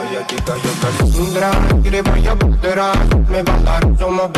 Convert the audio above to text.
Oye chica, yo casi un drama, quiere vaya a Me va a dar, somos